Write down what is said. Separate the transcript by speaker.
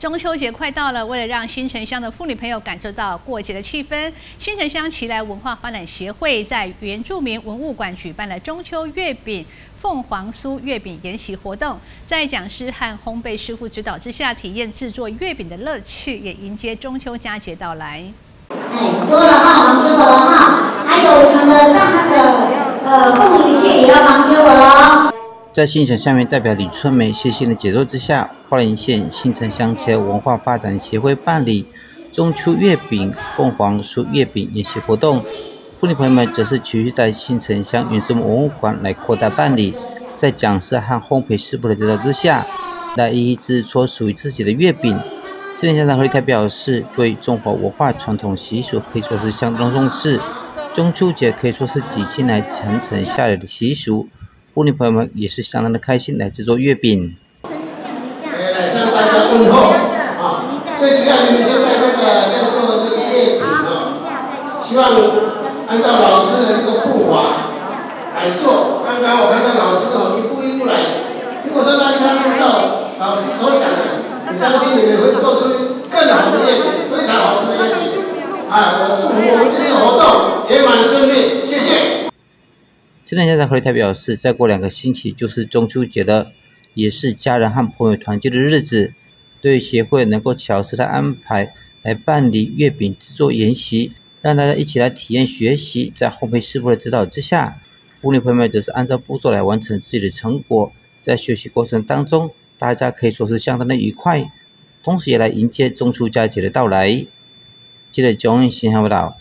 Speaker 1: 中秋节快到了，为了让新城乡的妇女朋友感受到过节的气氛，新城乡奇来文化发展协会在原住民文物馆举办了中秋月饼、凤凰酥月饼研习活动，在讲师和烘焙师傅指导之下，体验制作月饼的乐趣，也迎接中秋佳节到来。
Speaker 2: 哎，多了哈，忙给我了哈，还有我们的让那个呃凤梨姐也要忙给我了。
Speaker 3: 在新城下面代表李春梅细心的节奏之下，花莲县新城乡街文化发展协会办理中秋月饼、凤凰酥月饼演习活动。妇女朋友们则是继续在新城乡原生文物馆来扩大办理，在讲师和烘焙师傅的指导之下，来一一制作属于自己的月饼。新城乡长何立台表示，对中华文化传统习俗可以说是相当重视，中秋节可以说是几千来传承下来的习俗。妇女朋友们也是相当的开心来制作月饼。
Speaker 4: 来向大家问候啊！最主要你们现在这个在做这个月饼啊，希望按照老师的这个步伐来做。刚刚我看到老师哦一步一步来，如果说大家按照老师所想的，我相信你们会做出更好的月饼，非常好吃的月饼。啊，我祝福我们今天的活动圆满，
Speaker 3: 今天家长何立台表示，再过两个星期就是中秋节了，也是家人和朋友团聚的日子。对协会能够巧思的安排来办理月饼制作研习，让大家一起来体验学习，在烘焙师傅的指导之下，妇女朋友们则是按照步骤来完成自己的成果。在学习过程当中，大家可以说是相当的愉快，同时也来迎接中秋佳节的到来。记得九运新闻报道。